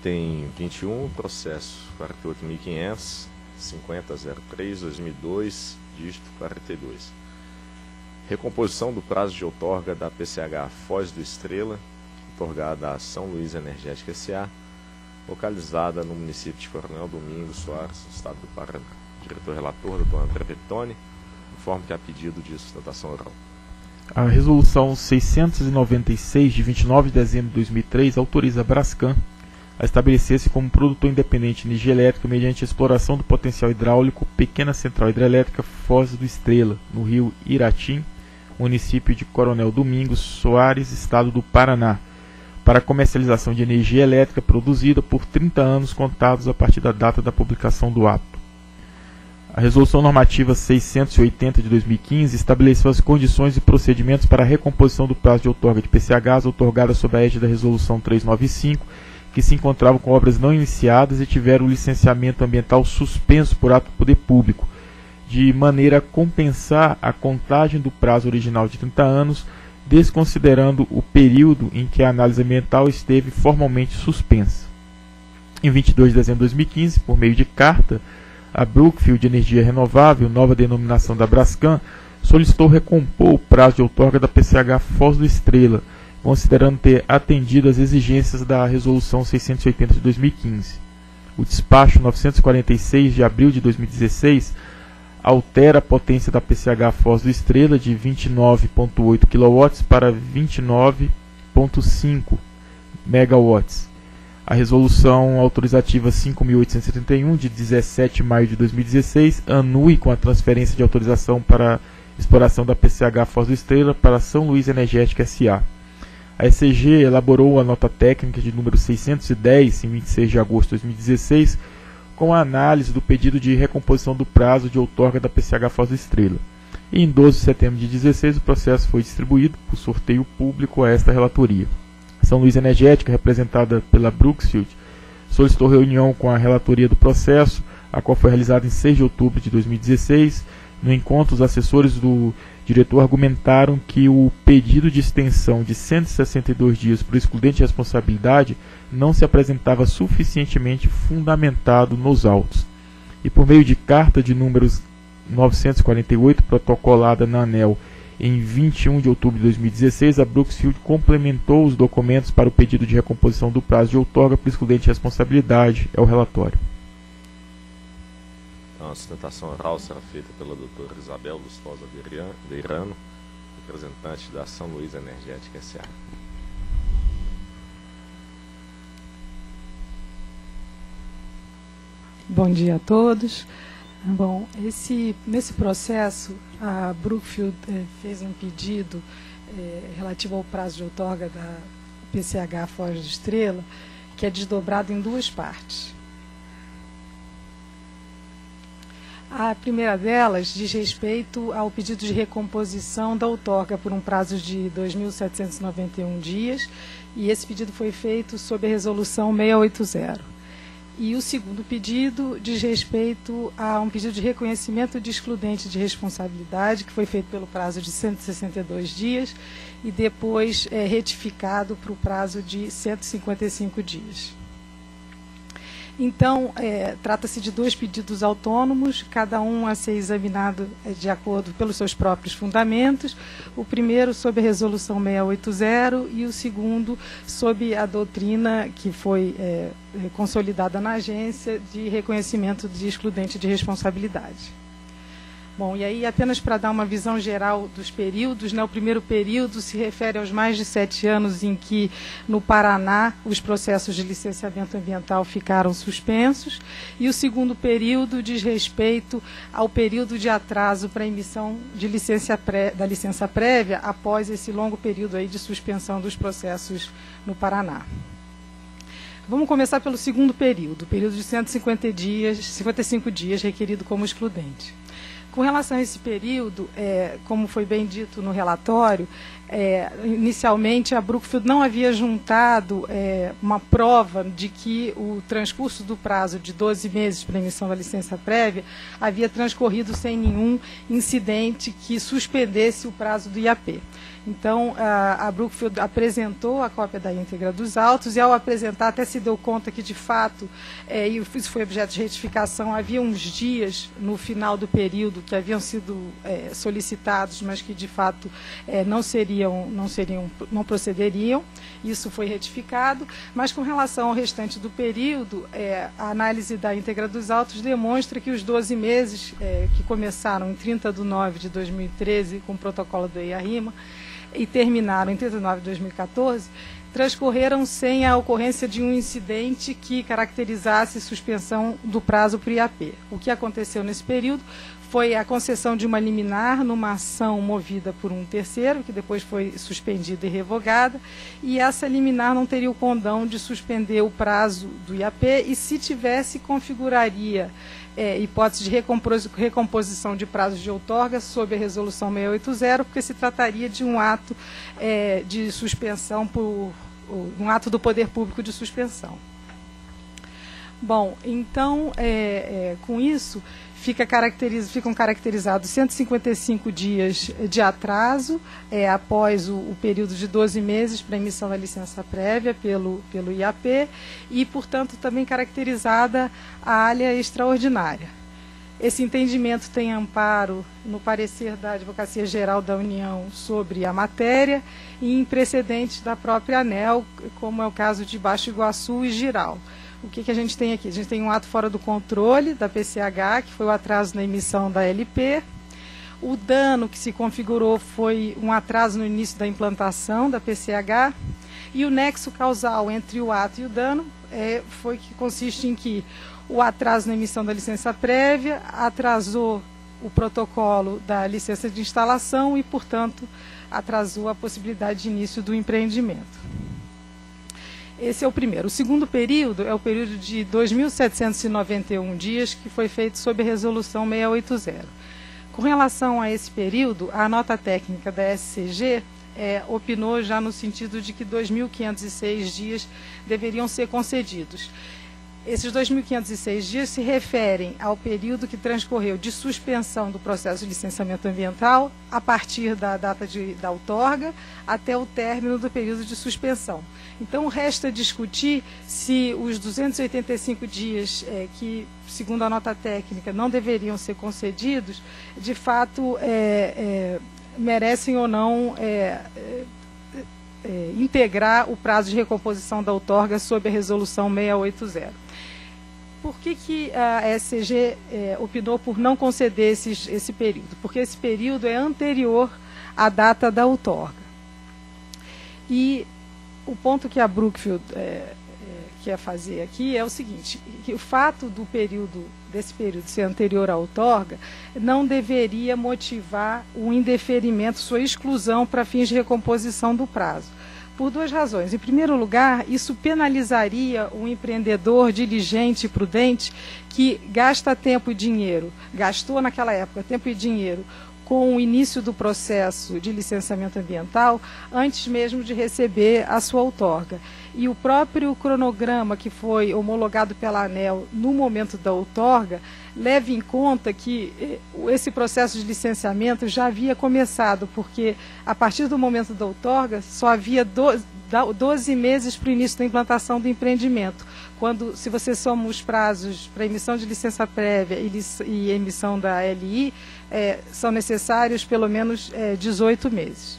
Item 21, processo 48.500, 5003, 2002, dígito 42. Recomposição do prazo de outorga da PCH Foz do Estrela, otorgada a São Luís Energética S.A., localizada no município de Coronel Domingos Soares, estado do Paraná. Diretor relator, doutor André Bertoni, informe que há pedido de sustentação oral. A Resolução 696, de 29 de dezembro de 2003, autoriza a Brascan a estabelecer-se como produtor independente de energia elétrica mediante a exploração do potencial hidráulico Pequena Central Hidrelétrica Foz do Estrela, no rio Iratim, município de Coronel Domingos Soares, estado do Paraná, para comercialização de energia elétrica produzida por 30 anos contados a partir da data da publicação do ato. A Resolução Normativa 680 de 2015 estabeleceu as condições e procedimentos para a recomposição do prazo de outorga de PCHs outorgada sob a égide da Resolução 395 que se encontravam com obras não iniciadas e tiveram o licenciamento ambiental suspenso por ato do poder público, de maneira a compensar a contagem do prazo original de 30 anos, desconsiderando o período em que a análise ambiental esteve formalmente suspensa. Em 22 de dezembro de 2015, por meio de carta, a Brookfield Energia Renovável, nova denominação da Brascan, solicitou recompor o prazo de outorga da PCH Foz do Estrela, considerando ter atendido às exigências da Resolução 680 de 2015. O despacho 946 de abril de 2016 altera a potência da PCH Foz do Estrela de 29.8 kW para 29.5 MW. A resolução autorizativa 5.871 de 17 de maio de 2016 anui com a transferência de autorização para exploração da PCH Foz do Estrela para São Luís Energética SA. A ECG elaborou a nota técnica de número 610, em 26 de agosto de 2016, com a análise do pedido de recomposição do prazo de outorga da PCH Foz Estrela. E em 12 de setembro de 2016, o processo foi distribuído por sorteio público a esta relatoria. São Luís Energética, representada pela Brooksfield, solicitou reunião com a relatoria do processo, a qual foi realizada em 6 de outubro de 2016. No encontro, os assessores do diretor argumentaram que o pedido de extensão de 162 dias por excludente de responsabilidade não se apresentava suficientemente fundamentado nos autos. E por meio de carta de números 948 protocolada na ANEL em 21 de outubro de 2016, a Brooksfield complementou os documentos para o pedido de recomposição do prazo de outorga por excludente de responsabilidade. É o relatório. A sustentação oral será feita pela doutora Isabel Lustosa Veirano, representante da São Luís Energética S.A. Bom dia a todos. Bom, esse, nesse processo, a Brookfield eh, fez um pedido eh, relativo ao prazo de outorga da PCH Foz de Estrela, que é desdobrado em duas partes. A primeira delas diz respeito ao pedido de recomposição da outorga por um prazo de 2.791 dias, e esse pedido foi feito sob a resolução 680. E o segundo pedido diz respeito a um pedido de reconhecimento de excludente de responsabilidade, que foi feito pelo prazo de 162 dias e depois é, retificado para o prazo de 155 dias. Então, é, trata-se de dois pedidos autônomos, cada um a ser examinado é, de acordo pelos seus próprios fundamentos. O primeiro sob a resolução 680 e o segundo sob a doutrina que foi é, consolidada na agência de reconhecimento de excludente de responsabilidade. Bom, e aí, apenas para dar uma visão geral dos períodos, né, o primeiro período se refere aos mais de sete anos em que, no Paraná, os processos de licenciamento ambiental ficaram suspensos, e o segundo período diz respeito ao período de atraso para emissão de licença pré, da licença prévia após esse longo período aí de suspensão dos processos no Paraná. Vamos começar pelo segundo período, período de 150 dias, 55 dias requerido como excludente. Com relação a esse período, é, como foi bem dito no relatório, é, inicialmente a Brookfield não havia juntado é, uma prova de que o transcurso do prazo de 12 meses para emissão da licença prévia havia transcorrido sem nenhum incidente que suspendesse o prazo do IAP. Então, a, a Brookfield apresentou a cópia da íntegra dos autos e, ao apresentar, até se deu conta que, de fato, é, e isso foi objeto de retificação, havia uns dias no final do período que haviam sido é, solicitados, mas que, de fato, é, não seriam, não seriam, não procederiam. Isso foi retificado. Mas, com relação ao restante do período, é, a análise da íntegra dos autos demonstra que os 12 meses é, que começaram em 30 de nove de 2013 com o protocolo do EIA-RIMA, e terminaram em 39 de 2014, transcorreram sem a ocorrência de um incidente que caracterizasse suspensão do prazo para o IAP. O que aconteceu nesse período foi a concessão de uma liminar numa ação movida por um terceiro, que depois foi suspendida e revogada, e essa liminar não teria o condão de suspender o prazo do IAP, e se tivesse, configuraria é, hipótese de recomposição de prazos de outorga sob a resolução 680, porque se trataria de um ato é, de suspensão por um ato do poder público de suspensão. Bom, então, é, é com isso, fica caracteriz, ficam caracterizados 155 dias de atraso é, após o, o, período de 12 meses para emissão da licença prévia pelo, pelo IAP e, portanto, também caracterizada a área extraordinária. Esse entendimento tem amparo no parecer da Advocacia Geral da União sobre a matéria e em precedentes da própria ANEL, como é o caso de Baixo Iguaçu e Giral o que, que a gente tem aqui? A gente tem um ato fora do controle da PCH, que foi o atraso na emissão da LP. O dano que se configurou foi um atraso no início da implantação da PCH. E o nexo causal entre o ato e o dano é, foi que consiste em que o atraso na emissão da licença prévia atrasou o protocolo da licença de instalação e, portanto, atrasou a possibilidade de início do empreendimento. Esse é o primeiro. O segundo período é o período de 2.791 dias, que foi feito sob a resolução 680. Com relação a esse período, a nota técnica da SCG é, opinou já no sentido de que 2.506 dias deveriam ser concedidos. Esses 2.506 dias se referem ao período que transcorreu de suspensão do processo de licenciamento ambiental a partir da data de, da outorga até o término do período de suspensão. Então, resta discutir se os 285 dias é, que, segundo a nota técnica, não deveriam ser concedidos, de fato é, é, merecem ou não é, é, é, integrar o prazo de recomposição da outorga sob a resolução 680 por que, que a SCG é, opinou por não conceder esses, esse período? Porque esse período é anterior à data da outorga. E o ponto que a Brookfield é, é, quer fazer aqui é o seguinte, que o fato do período, desse período ser anterior à outorga, não deveria motivar o indeferimento, sua exclusão para fins de recomposição do prazo por duas razões. Em primeiro lugar, isso penalizaria o empreendedor diligente e prudente que gasta tempo e dinheiro, gastou naquela época tempo e dinheiro com o início do processo de licenciamento ambiental antes mesmo de receber a sua outorga. E o próprio cronograma que foi homologado pela ANEL no momento da outorga leve em conta que eh, esse processo de licenciamento já havia começado, porque a partir do momento da outorga só havia 12 meses para o início da implantação do empreendimento. Quando, se você soma os prazos para emissão de licença prévia e, e emissão da LI, é, são necessários pelo menos é, 18 meses.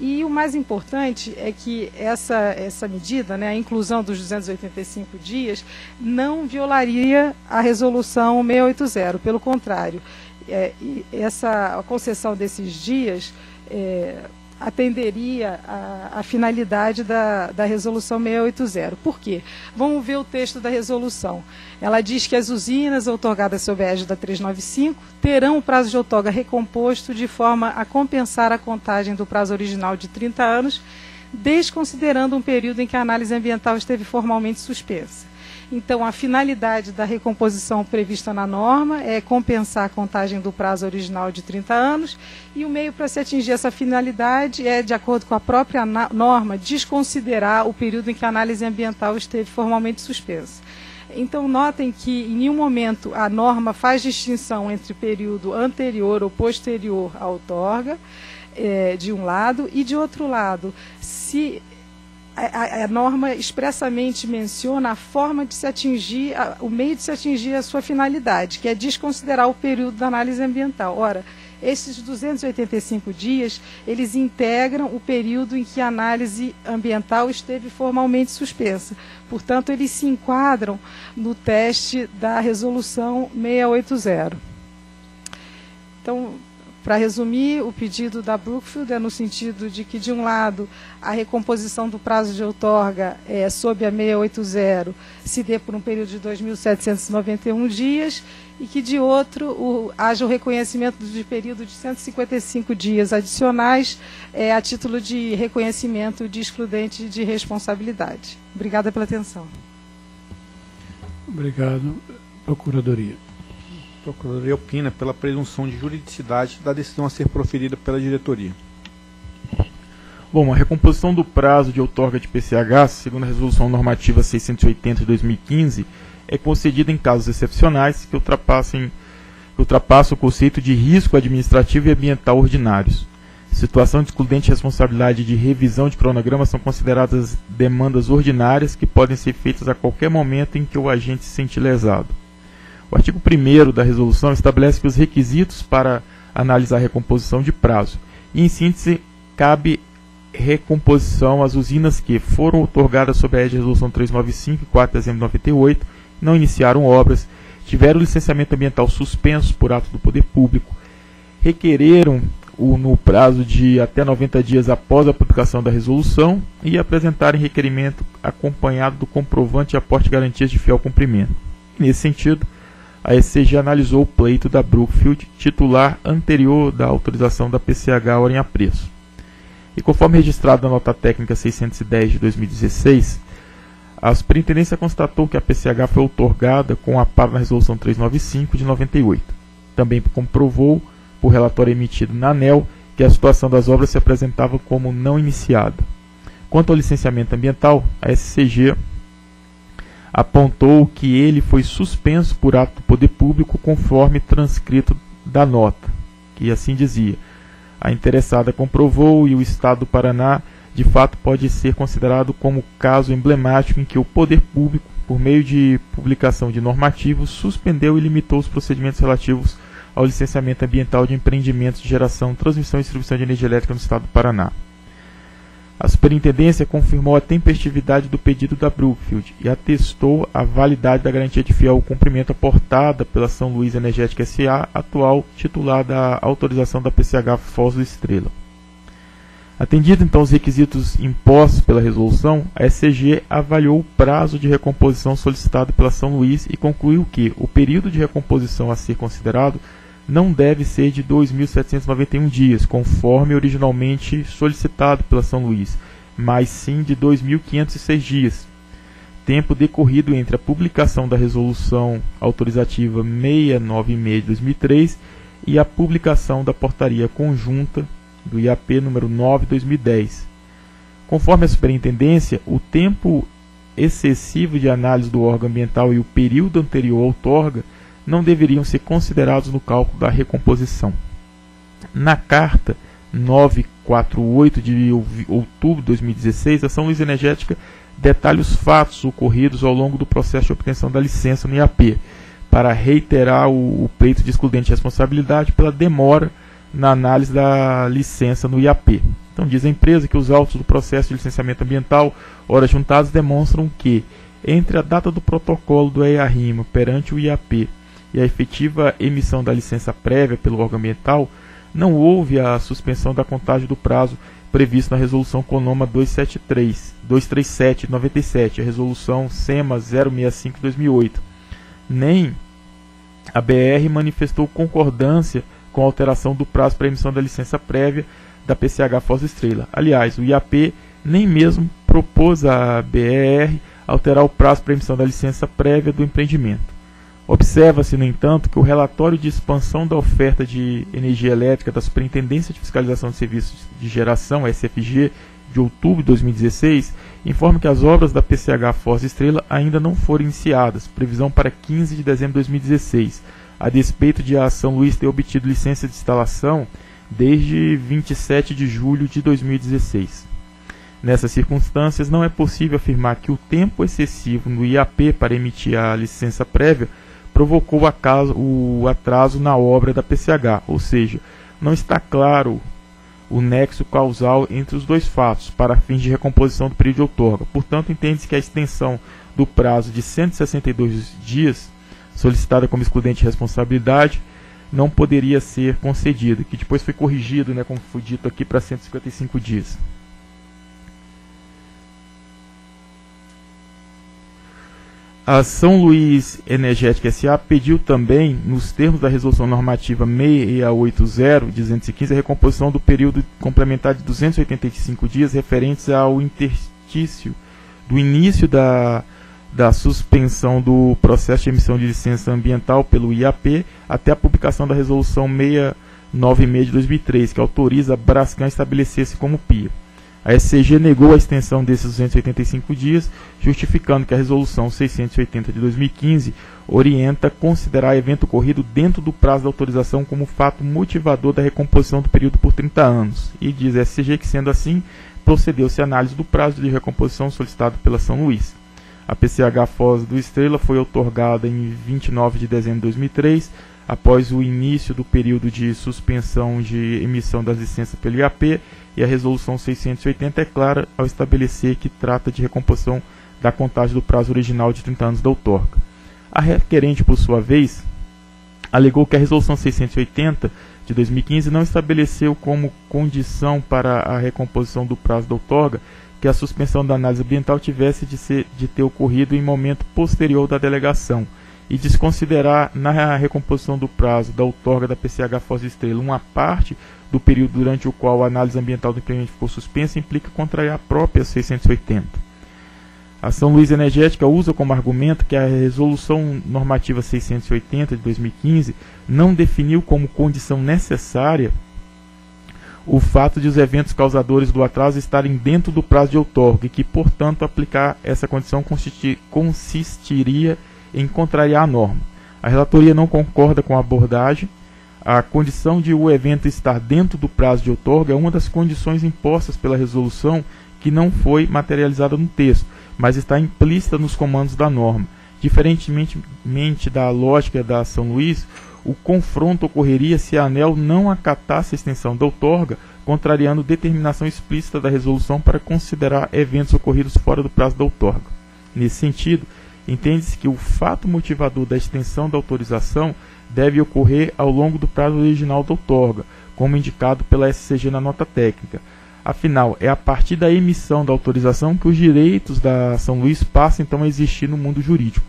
E o mais importante é que essa, essa medida, né, a inclusão dos 285 dias, não violaria a resolução 680. Pelo contrário, é, essa a concessão desses dias é, atenderia a, a finalidade da, da resolução 680. Por quê? Vamos ver o texto da resolução. Ela diz que as usinas outorgadas sob a égide da 395 terão o prazo de outorga recomposto de forma a compensar a contagem do prazo original de 30 anos, desconsiderando um período em que a análise ambiental esteve formalmente suspensa. Então, a finalidade da recomposição prevista na norma é compensar a contagem do prazo original de 30 anos e o meio para se atingir essa finalidade é, de acordo com a própria norma, desconsiderar o período em que a análise ambiental esteve formalmente suspensa. Então, notem que em nenhum momento a norma faz distinção entre período anterior ou posterior à outorga é, de um lado, e de outro lado, se a, a, norma expressamente menciona a forma de se atingir, a, o meio de se atingir a sua finalidade, que é desconsiderar o período da análise ambiental. Ora, esses 285 dias, eles integram o período em que a análise ambiental esteve formalmente suspensa. Portanto, eles se enquadram no teste da resolução 680. Então, para resumir, o pedido da Brookfield é no sentido de que, de um lado, a recomposição do prazo de outorga é, sob a 680 se dê por um período de 2.791 dias e que, de outro, o, haja o reconhecimento de período de 155 dias adicionais é, a título de reconhecimento de excludente de responsabilidade. Obrigada pela atenção. Obrigado. Procuradoria. Procuradoria opina pela presunção de juridicidade da decisão a ser proferida pela diretoria. Bom, a recomposição do prazo de outorga de PCH, segundo a Resolução Normativa 680 de 2015, é concedida em casos excepcionais que ultrapassem, que ultrapassam o conceito de risco administrativo e ambiental ordinários. Situação de excludente de responsabilidade de revisão de cronograma são consideradas demandas ordinárias que podem ser feitas a qualquer momento em que o agente se sente lesado. O artigo 1 da resolução estabelece que os requisitos para analisar a recomposição de prazo. E, em síntese, cabe recomposição às usinas que foram otorgadas sob a resolução 395 e 4 de dezembro de 98, não iniciaram obras, tiveram licenciamento ambiental suspenso por ato do poder público, requereram o, no prazo de até 90 dias após a publicação da resolução e apresentarem requerimento acompanhado do comprovante de aporte de garantias de fiel cumprimento. Nesse sentido, a SCG analisou o pleito da Brookfield, titular anterior da autorização da PCH hora em apreço. E conforme registrado na nota técnica 610 de 2016, a Superintendência constatou que a PCH foi otorgada com a par na Resolução 395 de 98. Também comprovou, por relatório emitido na ANEL, que a situação das obras se apresentava como não iniciada. Quanto ao licenciamento ambiental, a SCG apontou que ele foi suspenso por ato do poder público conforme transcrito da nota, que assim dizia: a interessada comprovou e o Estado do Paraná de fato pode ser considerado como caso emblemático em que o poder público, por meio de publicação de normativos, suspendeu e limitou os procedimentos relativos ao licenciamento ambiental de empreendimentos de geração, transmissão e distribuição de energia elétrica no Estado do Paraná. A superintendência confirmou a tempestividade do pedido da Brookfield e atestou a validade da garantia de fiel cumprimento aportada pela São Luís Energética SA, atual titular da autorização da PCH Foz do Estrela. Atendido então os requisitos impostos pela resolução, a SCG avaliou o prazo de recomposição solicitado pela São Luís e concluiu que o período de recomposição a ser considerado não deve ser de 2.791 dias, conforme originalmente solicitado pela São Luís, mas sim de 2.506 dias, tempo decorrido entre a publicação da Resolução Autorizativa 696 de 2003 e a publicação da Portaria Conjunta do IAP número 9 de 2010. Conforme a Superintendência, o tempo excessivo de análise do órgão ambiental e o período anterior ao outorga não deveriam ser considerados no cálculo da recomposição. Na carta 948 de outubro de 2016, a São Luís Energética detalha os fatos ocorridos ao longo do processo de obtenção da licença no IAP, para reiterar o, o pleito de excludente de responsabilidade pela demora na análise da licença no IAP. Então diz a empresa que os autos do processo de licenciamento ambiental, horas juntadas, demonstram que, entre a data do protocolo do EIA-RIMA perante o IAP e a efetiva emissão da licença prévia pelo órgão ambiental, não houve a suspensão da contagem do prazo previsto na resolução CONOMA 273, 237 97, a resolução SEMA 065 2008. Nem a BR manifestou concordância com a alteração do prazo para emissão da licença prévia da PCH Foz Estrela. Aliás, o IAP nem mesmo propôs à BR alterar o prazo para emissão da licença prévia do empreendimento. Observa-se, no entanto, que o relatório de expansão da oferta de energia elétrica da Superintendência de Fiscalização de Serviços de Geração, SFG, de outubro de 2016, informa que as obras da PCH Foz Estrela ainda não foram iniciadas, previsão para 15 de dezembro de 2016, a despeito de a São Luís ter obtido licença de instalação desde 27 de julho de 2016. Nessas circunstâncias, não é possível afirmar que o tempo excessivo no IAP para emitir a licença prévia provocou o atraso na obra da PCH, ou seja, não está claro o nexo causal entre os dois fatos para fins de recomposição do período de outorga. Portanto, entende-se que a extensão do prazo de 162 dias, solicitada como excludente de responsabilidade, não poderia ser concedida, que depois foi corrigido, né, como foi dito aqui, para 155 dias. A São Luís Energética SA pediu também, nos termos da Resolução Normativa 6680 de 215, a recomposição do período complementar de 285 dias referentes ao interstício do início da, da suspensão do processo de emissão de licença ambiental pelo IAP até a publicação da Resolução 696 de 2003, que autoriza a Brascan a estabelecer-se como PIA. A SCG negou a extensão desses 285 dias, justificando que a Resolução 680 de 2015 orienta considerar evento ocorrido dentro do prazo da autorização como fato motivador da recomposição do período por 30 anos. E diz a SCG que, sendo assim, procedeu-se a análise do prazo de recomposição solicitado pela São Luís. A PCH Foz do Estrela foi otorgada em 29 de dezembro de 2003, após o início do período de suspensão de emissão das licenças pelo IAP e a Resolução 680 é clara ao estabelecer que trata de recomposição da contagem do prazo original de 30 anos da outorga. A requerente, por sua vez, alegou que a Resolução 680 de 2015 não estabeleceu como condição para a recomposição do prazo da outorga que a suspensão da análise ambiental tivesse de, ser, de ter ocorrido em momento posterior da delegação e desconsiderar na recomposição do prazo da outorga da PCH Foz Estrela uma parte do período durante o qual a análise ambiental do empreendimento ficou suspensa implica contrair a própria 680. A São Luís Energética usa como argumento que a Resolução Normativa 680 de 2015 não definiu como condição necessária o fato de os eventos causadores do atraso estarem dentro do prazo de outorga e que, portanto, aplicar essa condição consistiria em contrariar a norma. A relatoria não concorda com a abordagem a condição de o evento estar dentro do prazo de outorga é uma das condições impostas pela resolução que não foi materializada no texto, mas está implícita nos comandos da norma. Diferentemente da lógica da São Luís, o confronto ocorreria se a ANEL não acatasse a extensão da outorga, contrariando determinação explícita da resolução para considerar eventos ocorridos fora do prazo da outorga. Nesse sentido, entende-se que o fato motivador da extensão da autorização deve ocorrer ao longo do prazo original da outorga, como indicado pela SCG na nota técnica. Afinal, é a partir da emissão da autorização que os direitos da São Luís passam então a existir no mundo jurídico.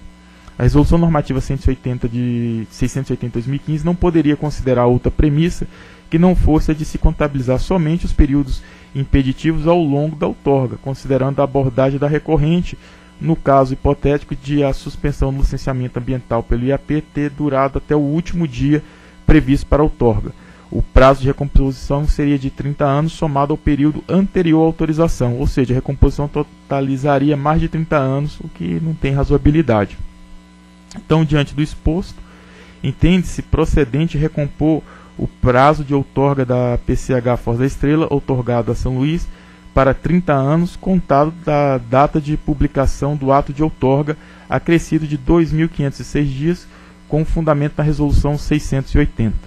A Resolução Normativa 180 de 680-2015 não poderia considerar outra premissa que não fosse a de se contabilizar somente os períodos impeditivos ao longo da outorga, considerando a abordagem da recorrente no caso hipotético de a suspensão do licenciamento ambiental pelo IAP ter durado até o último dia previsto para a outorga. O prazo de recomposição seria de 30 anos somado ao período anterior à autorização, ou seja, a recomposição totalizaria mais de 30 anos, o que não tem razoabilidade. Então, diante do exposto, entende-se procedente recompor o prazo de outorga da PCH Forza Estrela, outorgado a São Luís, para 30 anos, contado da data de publicação do ato de outorga, acrescido de 2.506 dias, com fundamento na Resolução 680.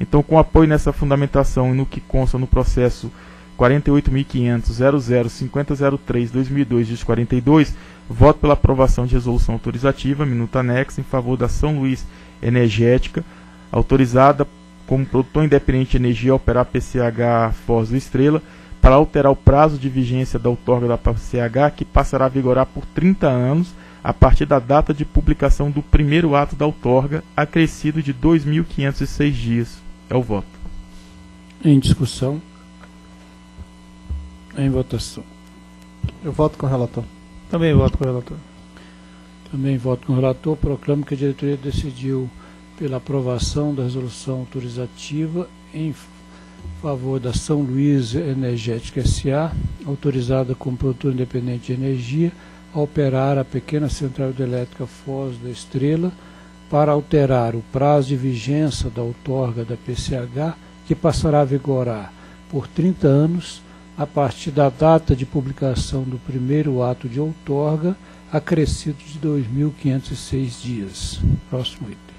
Então, com apoio nessa fundamentação e no que consta no processo 48.500.00.5003.2002, 42, voto pela aprovação de resolução autorizativa, minuta anexa, em favor da São Luís Energética, autorizada como produtor independente de energia a operar PCH Foz do Estrela, para alterar o prazo de vigência da outorga da PCH, que passará a vigorar por 30 anos a partir da data de publicação do primeiro ato da outorga, acrescido de 2.506 dias. É o voto. Em discussão. Em votação. Eu voto com o relator. Também voto com o relator. Também voto com o relator. Proclamo que a diretoria decidiu pela aprovação da resolução autorizativa em favor da São Luís Energética S.A., autorizada como produtor independente de energia, a operar a pequena central hidrelétrica Foz da Estrela para alterar o prazo de vigência da outorga da PCH que passará a vigorar por 30 anos a partir da data de publicação do primeiro ato de outorga, acrescido de 2.506 dias. Próximo item.